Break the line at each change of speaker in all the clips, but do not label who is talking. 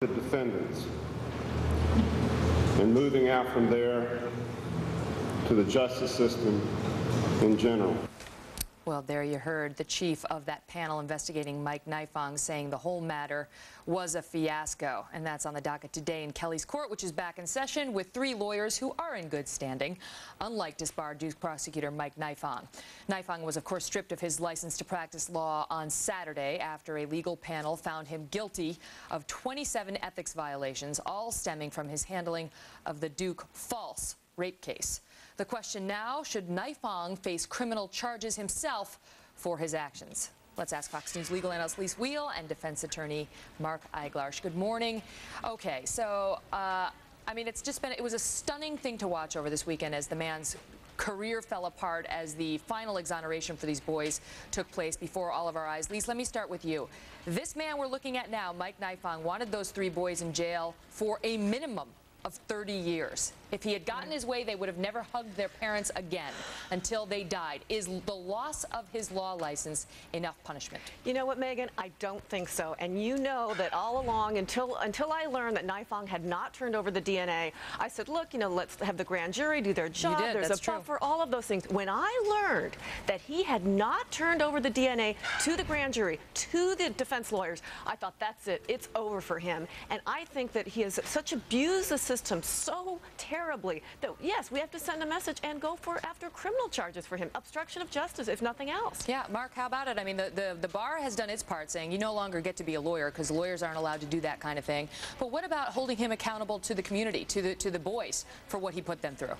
the defendants and moving out from there to the justice system in general.
Well, there you heard the chief of that panel investigating Mike Nifong saying the whole matter was a fiasco. And that's on the docket today in Kelly's court, which is back in session with three lawyers who are in good standing, unlike disbarred Duke prosecutor Mike Nifong. Nifong was, of course, stripped of his license to practice law on Saturday after a legal panel found him guilty of 27 ethics violations, all stemming from his handling of the Duke false rape case. The question now, should Nifong face criminal charges himself for his actions? Let's ask Fox News legal analyst Lis Wiehl and defense attorney Mark Eiglarsh. Good morning. Okay, so uh, I mean, it's just been, it was a stunning thing to watch over this weekend as the man's career fell apart as the final exoneration for these boys took place before all of our eyes. Lis, let me start with you. This man we're looking at now, Mike Nifong, wanted those three boys in jail for a minimum of 30 years. If he had gotten his way, they would have never hugged their parents again until they died. Is the loss of his law license enough punishment?
You know what, Megyn? I don't think so. And you know that all along, until until I learned that Nifong had not turned over the DNA, I said, look, you know, let's have the grand jury do their job.
did,
There's a
true.
buffer, all of those things. When I learned that he had not turned over the DNA to the grand jury, to the defense lawyers, I thought that's it. It's over for him. And I think that he has such abused the system so terribly that yes, we have to send a message and go for after criminal charges for him, obstruction of justice, if nothing else.
Yeah, Mark, how about it? I mean, the, the, the bar has done its part saying you no longer get to be a lawyer because lawyers aren't allowed to do that kind of thing. But what about holding him accountable to the community, to the, to the boys for what he put them through?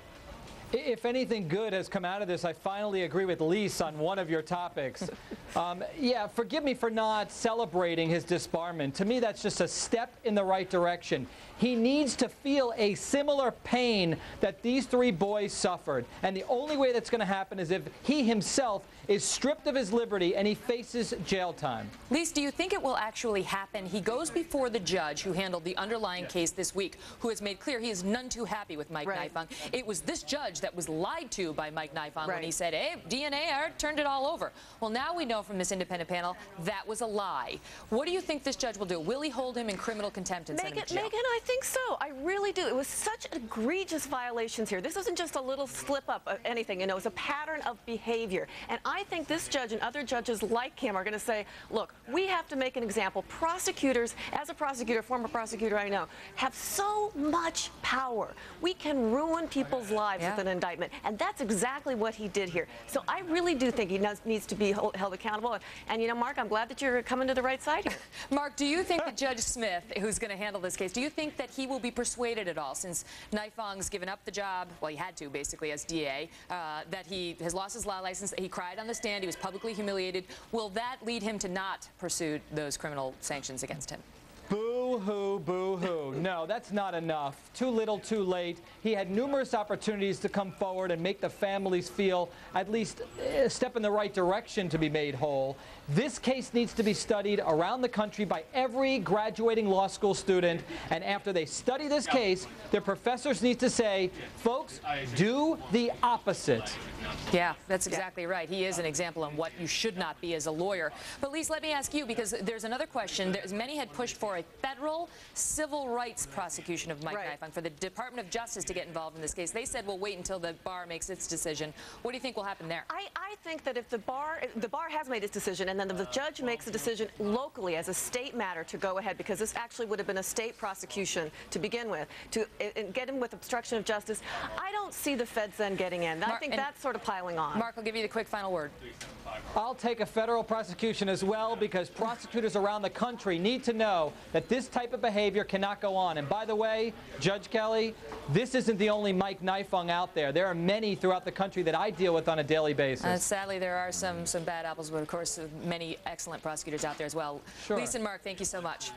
If anything good has come out of this, I finally agree with Lis on one of your topics. um, yeah, forgive me for not celebrating his disbarment. To me, that's just a step in the right direction. He needs to feel a similar pain that these three boys suffered. And the only way that's going to happen is if he himself is stripped of his liberty and he faces jail time.
Lis, do you think it will actually happen? He goes before the judge who handled the underlying case this week, who has made clear he is none too happy with Mike
Right.
Nifong. It was this judge that was lied to by Mike Nifong when he said, hey, DNA, I turned it all over. Well, now we know from this independent panel that was a lie. What do you think this judge will do? Will he hold him in criminal contempt and send him
Megyn,
to jail?
Megyn, I think so. I really do. It was such egregious violations here. This isn't just a little slip up of anything. You know, it was a pattern of behavior. And I think this judge and other judges like him are going to say, look, we have to make an example. Prosecutors, as a prosecutor, former prosecutor I know, have so much power. We can ruin people's lives
Yeah.
with an indictment. And that's exactly what he did here. So I really do think he needs to be held, held accountable. And, you know, Mark, I'm glad that you're coming to the right side here.
Mark, do you think that Judge Smith, who's going to handle this case, do you think that he will be persuaded at all since Nifong's given up the job, well, he had to basically as DA, uh, that he has lost his law license, that he cried on the stand, he was publicly humiliated. Will that lead him to not pursue those criminal sanctions against him?
Boo hoo, boo hoo. No, that's not enough. Too little, too late. He had numerous opportunities to come forward and make the families feel at least eh, a step in the right direction to be made whole. This case needs to be studied around the country by every graduating law school student. And after they study this case, their professors need to say, folks, do the opposite.
Yeah, that's exactly right. He is an example on what you should not be as a lawyer. But Lis, let me ask you, because there's another question. There's, many had pushed for a federal civil rights prosecution of Mike
Right.
Nifong, for the Department of Justice to get involved in this case. They said we'll wait until the bar makes its decision. What do you think will happen there?
I, I think that if the bar the bar has made its decision and then the judge makes a decision locally as a state matter to go ahead because this actually would have been a state prosecution to begin with to and get him with obstruction of justice I don't see the feds then getting in I think that's sort of piling on
Mark, I'll give you the quick final word.
I'll take a federal prosecution as well because prosecutors around the country need to know that this type of behavior cannot go on. And by the way, Judge Kelly, this isn't the only Mike Nifong out there. There are many throughout the country that I deal with on a daily basis.
Uh, sadly, there are some some bad apples, but of course, uh, many excellent prosecutors out there as well.
Sure.
Lisa and Mark, thank you so much.